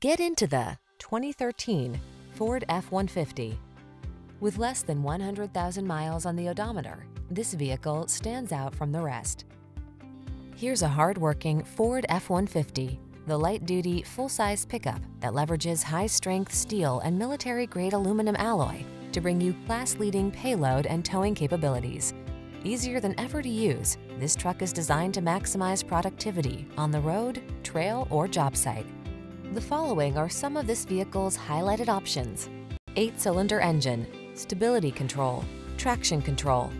Get into the 2013 Ford F-150. With less than 100,000 miles on the odometer, this vehicle stands out from the rest. Here's a hard-working Ford F-150, the light-duty, full-size pickup that leverages high-strength steel and military-grade aluminum alloy to bring you class-leading payload and towing capabilities. Easier than ever to use, this truck is designed to maximize productivity on the road, trail, or job site. The following are some of this vehicle's highlighted options. Eight-cylinder engine, stability control, traction control,